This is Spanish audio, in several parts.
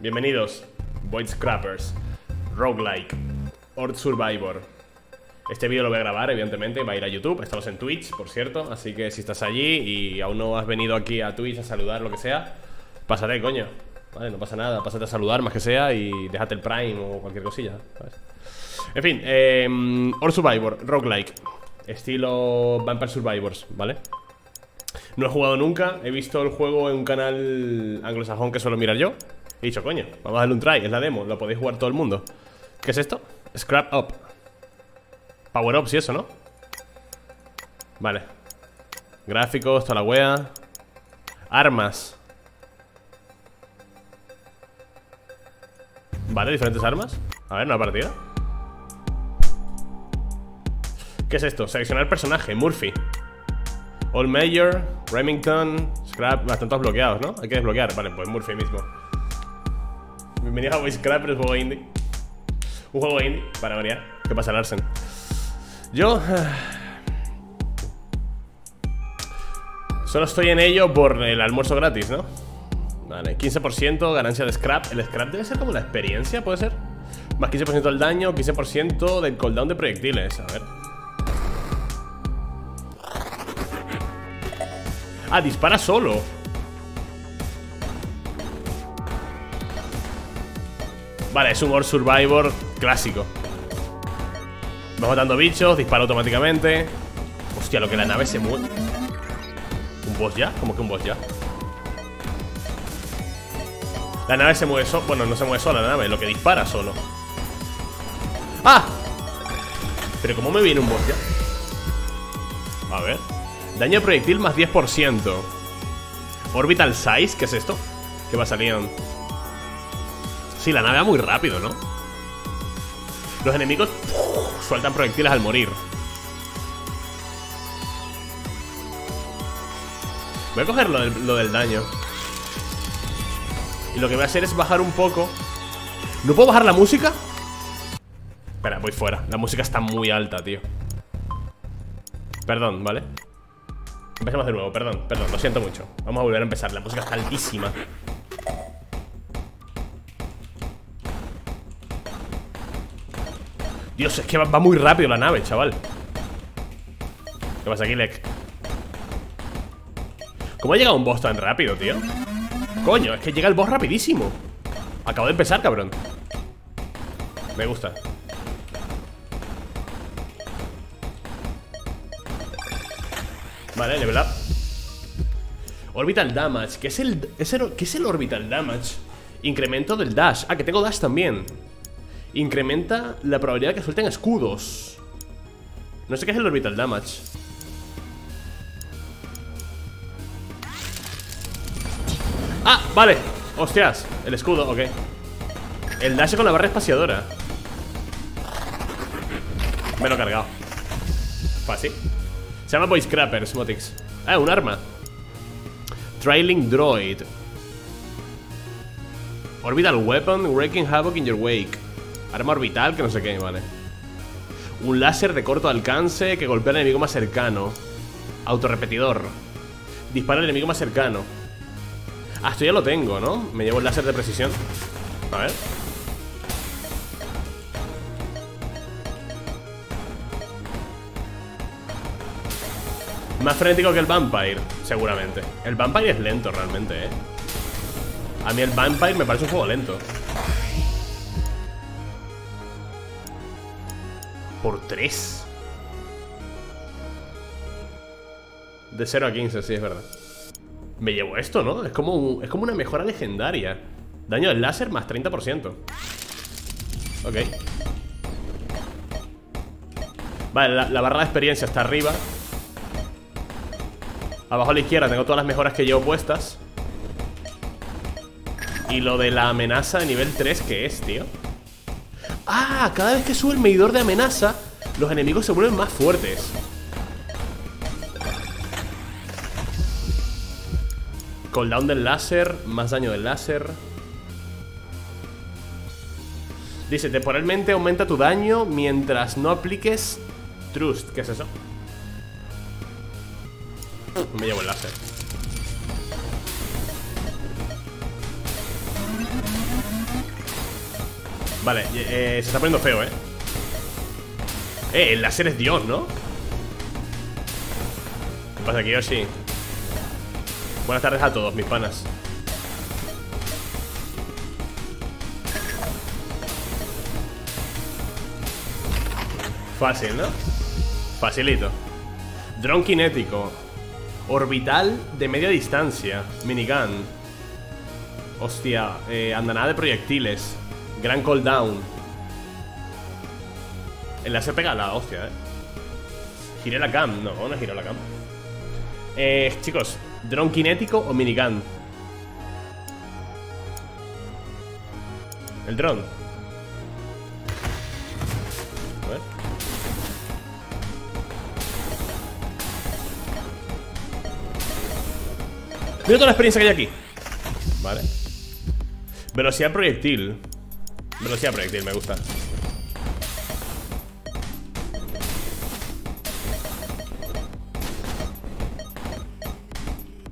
Bienvenidos, Void Scrappers, Roguelike, Horde Survivor. Este vídeo lo voy a grabar, evidentemente, va a ir a YouTube. Estamos en Twitch, por cierto. Así que si estás allí y aún no has venido aquí a Twitch a saludar, lo que sea, pásate, coño. Vale, no pasa nada, pásate a saludar más que sea y déjate el Prime o cualquier cosilla. ¿sabes? En fin, eh, Horde Survivor, Roguelike. Estilo Vampire Survivors, ¿vale? No he jugado nunca, he visto el juego en un canal anglosajón que suelo mirar yo. He dicho, coño, vamos a darle un try, es la demo, lo podéis jugar todo el mundo. ¿Qué es esto? Scrap Up. Power Ups y eso, ¿no? Vale. Gráficos, toda la wea. Armas. Vale, diferentes armas. A ver, una partida. ¿Qué es esto? Seleccionar personaje, Murphy. All Mayor, Remington, Scrap, bastante bloqueados, ¿no? Hay que desbloquear. Vale, pues Murphy mismo. Bienvenido a Scrap, el juego indie. Un juego indie, para variar. ¿Qué pasa, Larsen? Yo. Solo estoy en ello por el almuerzo gratis, ¿no? Vale, 15% ganancia de scrap. El scrap debe ser como la experiencia, ¿puede ser? Más 15% del daño, 15% del cooldown de proyectiles. A ver. Ah, dispara solo. Vale, es un Horde Survivor clásico. Va matando bichos, dispara automáticamente. Hostia, lo que la nave se mueve. ¿Un boss ya? ¿Cómo que un boss ya? La nave se mueve solo. Bueno, no se mueve sola la nave, lo que dispara solo. ¡Ah! Pero ¿cómo me viene un boss ya? A ver. Daño proyectil más 10%. Orbital Size, ¿qué es esto? ¿Qué va saliendo? Sí, la nave va muy rápido, ¿no? Los enemigos uf, sueltan proyectiles al morir. Voy a coger lo del, lo del daño. Y lo que voy a hacer es bajar un poco. ¿No puedo bajar la música? Espera, voy fuera. La música está muy alta, tío. Perdón, ¿vale? Empecemos de nuevo, perdón, perdón, lo siento mucho. Vamos a volver a empezar, la música está altísima. Dios, es que va, muy rápido la nave, chaval. ¿Qué pasa aquí, Lek? ¿Cómo ha llegado un boss tan rápido, tío? Coño, es que llega el boss rapidísimo. Acabo de empezar, cabrón. Me gusta Vale, level up Orbital damage ¿Qué es el, es ¿qué es el orbital damage? Incremento del dash. Ah, que tengo dash también. Incrementa la probabilidad de que suelten escudos. No sé qué es el orbital damage. Ah, vale. Hostias, el escudo, ok. El dash con la barra espaciadora. Me lo he cargado. Fácil se llama Scrapper, Smotix. Ah, un arma. Trailing Droid. Orbital Weapon, Wreaking Havoc in your wake. Arma orbital, que no sé qué, vale. Un láser de corto alcance que golpea al enemigo más cercano. Autorrepetidor. Dispara al enemigo más cercano. Ah, esto ya lo tengo, ¿no? Me llevo el láser de precisión. A ver. Más frenético que el Vampire, seguramente. El Vampire es lento realmente, eh A mí el Vampire me parece un juego lento. Por 3 De 0 a 15, sí, es verdad. Me llevo esto, ¿no? Es como, un, es como una mejora legendaria. Daño del láser más 30% Ok. Vale, la, la barra de experiencia está arriba Abajo a la izquierda tengo todas las mejoras que llevo puestas Y lo de la amenaza de nivel 3, ¿qué es, tío? Ah, cada vez que sube el medidor de amenaza Los enemigos se vuelven más fuertes Cooldown del láser Más daño del láser Dice, temporalmente aumenta tu daño Mientras no apliques Trust, ¿qué es eso? Me llevo el láser. Vale, eh, se está poniendo feo, ¿eh? Eh, el láser es Dios, ¿no? ¿Qué pasa aquí, Yoshi? Buenas tardes a todos, mis panas. Fácil, ¿no? Facilito. Dron kinético. Orbital de media distancia Minigun. Hostia, eh, andanada de proyectiles. Gran cooldown. El láser pega la hostia, eh. Giré la cam, no, no giré la cam. Eh, chicos ¿Dron kinético o minigun? El dron Mira toda la experiencia que hay aquí Vale Velocidad proyectil Velocidad proyectil, me gusta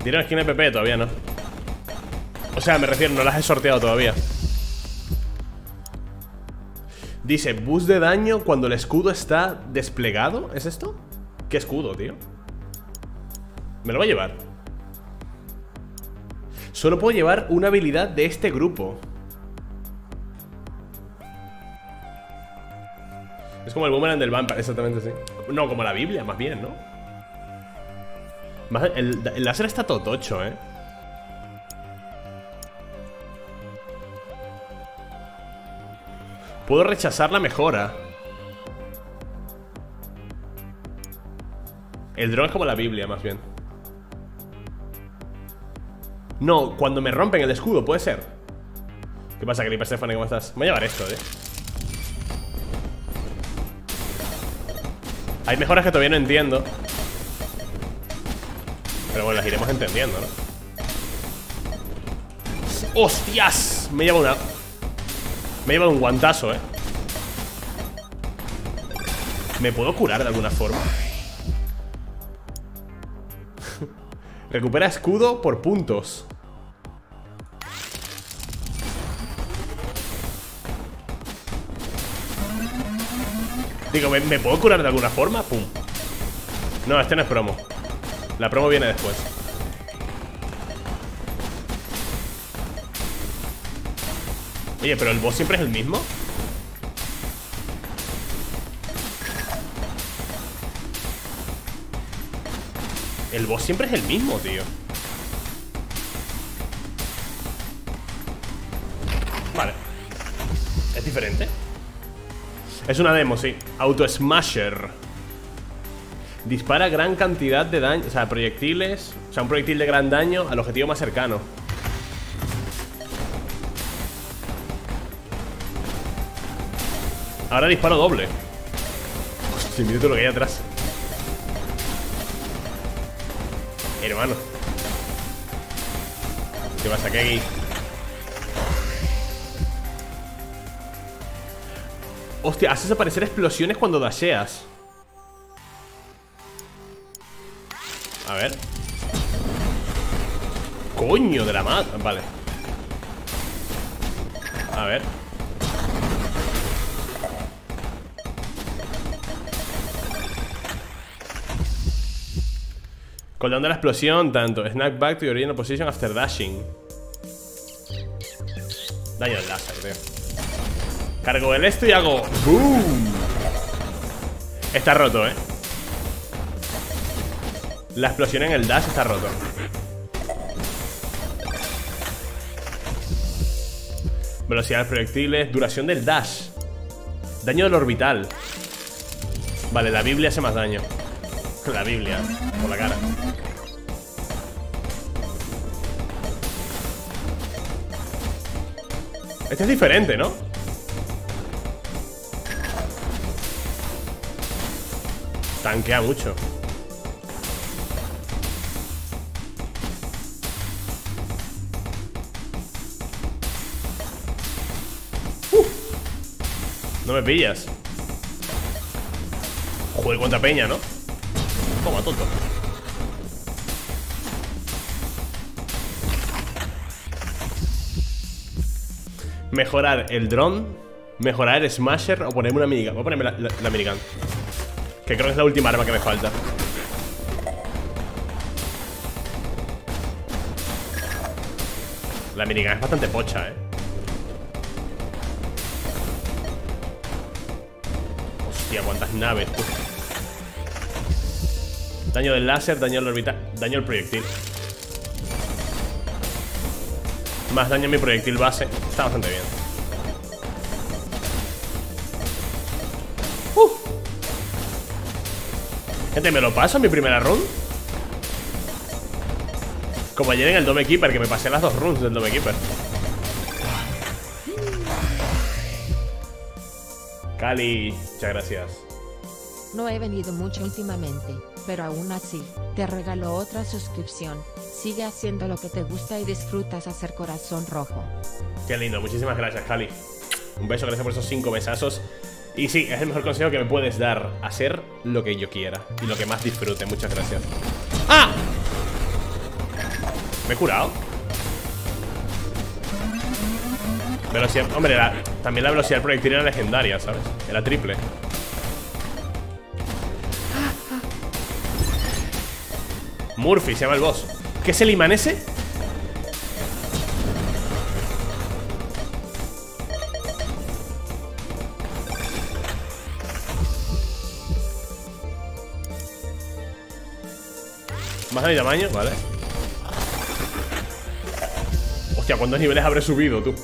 Tiene skin PP todavía, ¿no? O sea, me refiero, no las he sorteado todavía Dice, boost de daño cuando el escudo está desplegado ¿Es esto? ¿Qué escudo, tío? Me lo voy a llevar Solo puedo llevar una habilidad de este grupo Es como el boomerang del vampire, exactamente así No, como la Biblia, más bien, ¿no? El, láser está todo tocho, ¿eh? Puedo rechazar la mejora El dron es como la Biblia, más bien no, cuando me rompen el escudo, puede ser ¿Qué pasa, Creeper Stephanie? ¿Cómo estás? Voy a llevar esto, eh Hay mejoras que todavía no entiendo Pero bueno, las iremos entendiendo, ¿no? ¡Hostias! Me he llevado una... Me he llevado un guantazo, eh ¿Me puedo curar de alguna forma? Recupera escudo por puntos. Digo, ¿me, puedo curar de alguna forma? Pum. No, este no es promo. La promo viene después. Oye, pero el boss siempre es el mismo El boss siempre es el mismo, tío. Vale. ¿Es diferente? Es una demo, sí. Auto Smasher Dispara gran cantidad de daño O sea, proyectiles. O sea, un proyectil de gran daño al objetivo más cercano. Ahora disparo doble. Hostia, mira todo lo que hay atrás hermano. ¿Qué pasa aquí? Hostia, haces aparecer explosiones cuando dasheas. A ver. Coño de la madre Vale. A ver Cooldown de la explosión, tanto. Snack back to your original position after dashing. Daño del láser, tío. Cargo el esto y hago ¡Boom! Está roto, eh. La explosión en el dash está roto. Velocidad de proyectiles. Duración del dash. Daño del orbital. Vale, la Biblia hace más daño. La Biblia, por la cara. Este es diferente, ¿no? Tanquea mucho uh. No me pillas Joder, contra peña, ¿no? Toma, tonto Mejorar el dron Mejorar el Smasher o ponerme una minigun Voy a ponerme la, la minigun. Que creo que es la última arma que me falta. La minigun es bastante pocha, eh. Hostia, cuántas naves, Daño del láser, daño al orbital Daño al proyectil Más daño a mi proyectil base. Está bastante bien. Uh. Gente, ¿me lo paso en mi primera run? Como ayer en el Dome Keeper Que me pasé las dos runs del Dome Keeper. Cali, muchas gracias. No he venido mucho últimamente pero aún así, te regalo otra suscripción. Sigue haciendo lo que te gusta y disfrutas hacer corazón rojo. Qué lindo, muchísimas gracias, Cali. Un beso, gracias por esos cinco besazos. Y sí, es el mejor consejo que me puedes dar. Hacer lo que yo quiera y lo que más disfrute. Muchas gracias. ¡Ah! ¿Me he curado? Velocidad... Hombre, también la velocidad del proyectil era legendaria, ¿sabes? Era triple. Murphy se llama el boss ¿Qué es el imán ese? Más de tamaño, vale Hostia, ¿cuántos niveles habré subido, tú?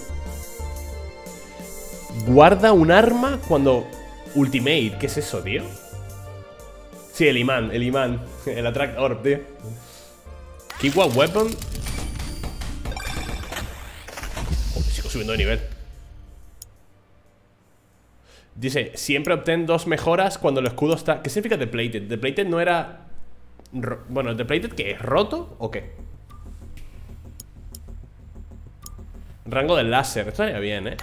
Guarda un arma cuando... Ultimate, ¿qué es eso, tío? Sí, el imán, el imán El atractor, tío Keep one weapon oh, Sigo subiendo de nivel Dice, siempre obtén dos mejoras cuando el escudo está... ¿Qué significa depleted? Depleted no era... Bueno, depleted qué? ¿Roto o qué? Rango del láser, esto estaría bien, ¿eh?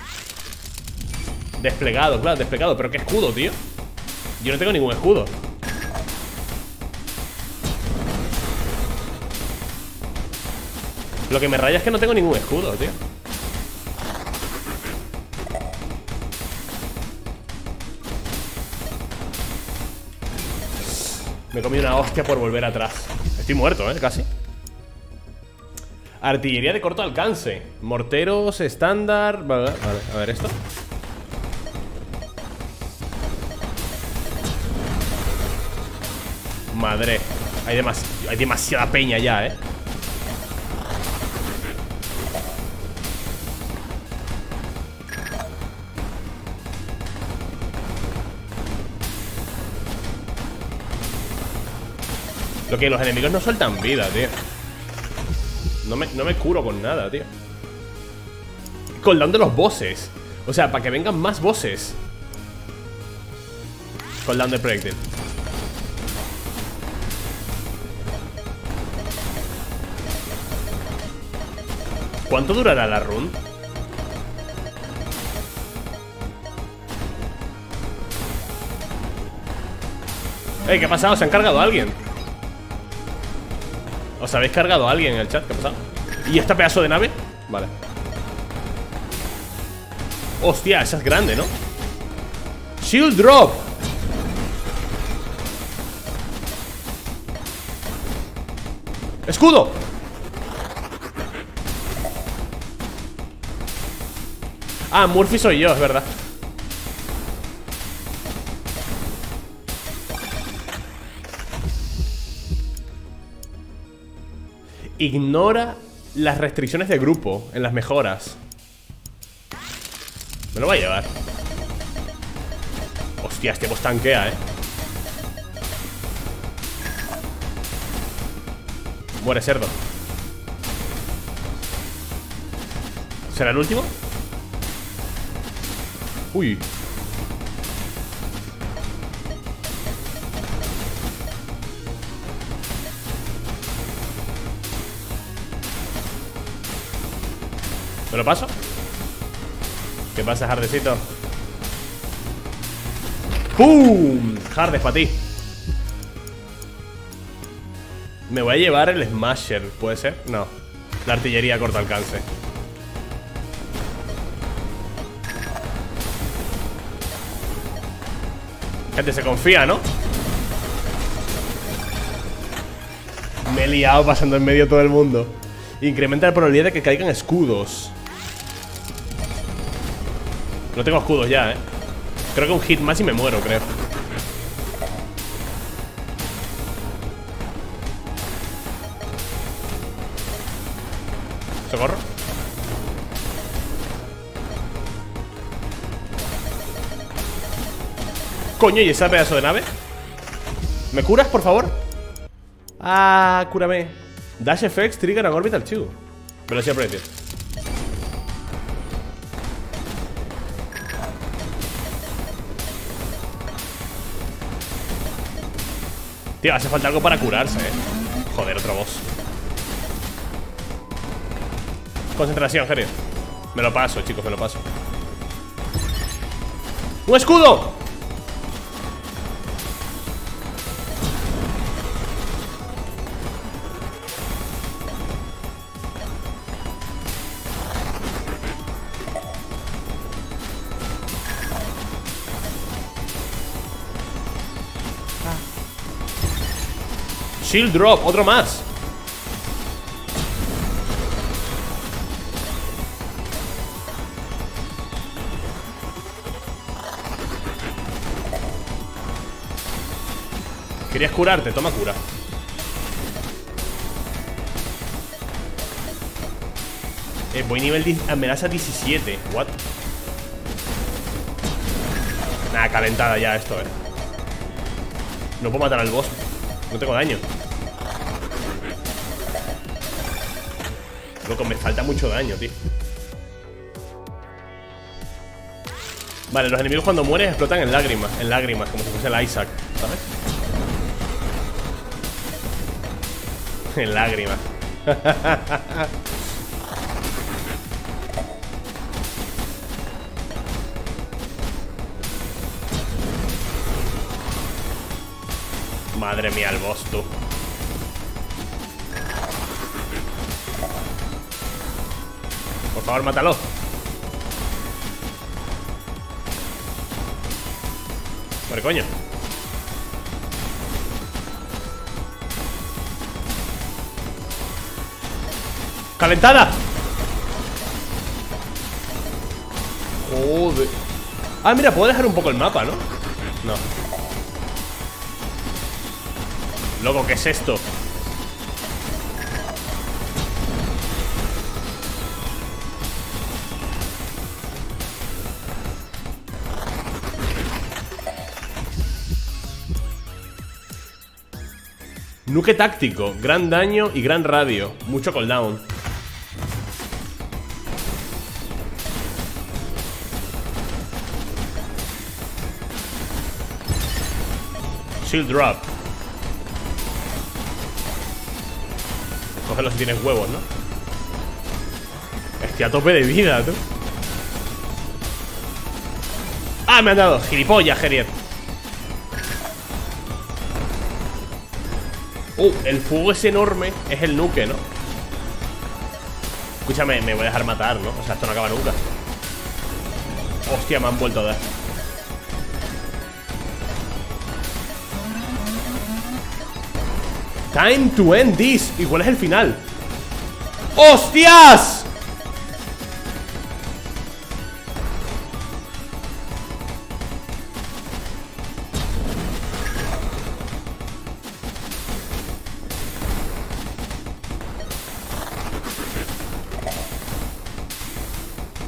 Desplegado, claro, desplegado Pero qué escudo, tío Yo no tengo ningún escudo Lo que me raya es que no tengo ningún escudo, tío. Me comido una hostia por volver atrás. Estoy muerto, ¿eh? Casi. Artillería de corto alcance. Morteros estándar. Vale, vale, a ver esto. Madre. Hay, hay demasiada peña ya, ¿eh? Lo que los enemigos no sueltan vida, tío no me, no me curo con nada, tío Cooldown de los bosses O sea, para que vengan más bosses Cooldown de proyectil ¿Cuánto durará la run? Ey, ¿qué ha pasado? ¿Se ha encargado alguien? ¿Os habéis cargado a alguien en el chat? ¿Qué ha pasado? ¿Y este pedazo de nave? Vale Hostia, esa es grande, ¿no? Shield drop ¡Escudo! Ah, Murphy soy yo, es verdad Ignora las restricciones de grupo en las mejoras. Me lo va a llevar. Hostia, este boss tanquea, eh. Muere cerdo. ¿Será el último? Uy, lo paso? ¿Qué pasa, Jardecito? ¡Pum! Jardes para ti Me voy a llevar el Smasher, ¿puede ser? No La artillería a corto alcance Gente, se confía, ¿no? Me he liado pasando en medio todo el mundo Incrementa la probabilidad de que caigan escudos No tengo escudos ya, ¿eh? Creo que un hit más y me muero, creo Socorro Coño, ¿y ese pedazo de nave? ¿Me curas, por favor? Ah, cúrame Dash effects trigger an orbital too Velocidad proyectil Tío, hace falta algo para curarse, eh Joder, otro boss. Concentración, Jerry. Me lo paso, chicos, me lo paso. ¡Un escudo! Shield drop, otro más. Querías curarte, toma cura. Eh, Voy nivel amenaza 17 What? Nada, calentada ya esto, eh. No puedo matar al boss No tengo daño. Loco, me falta mucho daño, tío. Vale, los enemigos cuando mueren explotan en lágrimas En lágrimas, como si fuese el Isaac ¿Sabes? en lágrimas Madre mía, el boss, tú. Por favor, mátalo. Por coño. ¡Calentada! Joder. Ah, mira, puedo dejar un poco el mapa, ¿no? No Loco, ¿qué es esto? Nuke táctico, gran daño y gran radio. Mucho cooldown. Shield drop Cógelo si tienes huevos, ¿no? Estoy a tope de vida, tú ¡Ah, me han dado! Gilipollas, Geriet Uh, el fuego es enorme Es el nuke, ¿no? Escúchame, me voy a dejar matar, ¿no? O sea, esto no acaba nunca Hostia, me han vuelto a dar Time to end this ¿Y cuál es el final? ¡Hostias!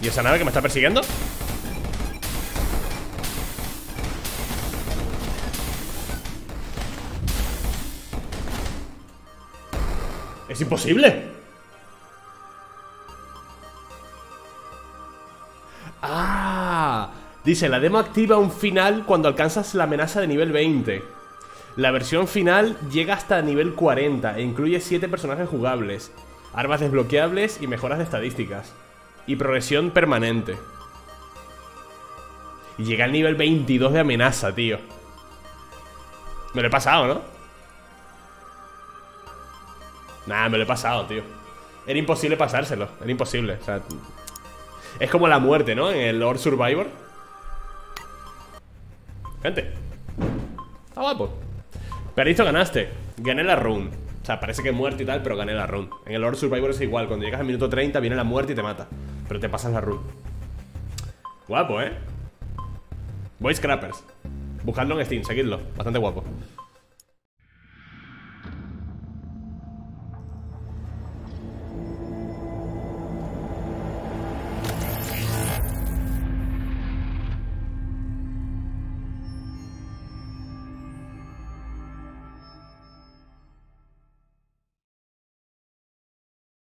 ¿Y esa nave que me está persiguiendo? ¡Es imposible! ¡Ah! Dice, la demo activa un final cuando alcanzas la amenaza de nivel 20 La versión final llega hasta nivel 40 e incluye 7 personajes jugables Armas desbloqueables y mejoras de estadísticas Y progresión permanente Y llega al nivel 22 de amenaza, tío Me lo he pasado, ¿no? Nah, me lo he pasado, tío Era imposible pasárselo, era imposible o sea, Es como la muerte, ¿no? En el Lord Survivor Gente Está guapo. Perdiste o ganaste. Gané la run. O sea, parece que muerto y tal, pero gané la run. En el Lord Survivor es igual. Cuando llegas al minuto 30 viene la muerte y te mata. Pero te pasas la run. Guapo, ¿eh? Voice Scrappers. Buscadlo en Steam, seguidlo. Bastante guapo.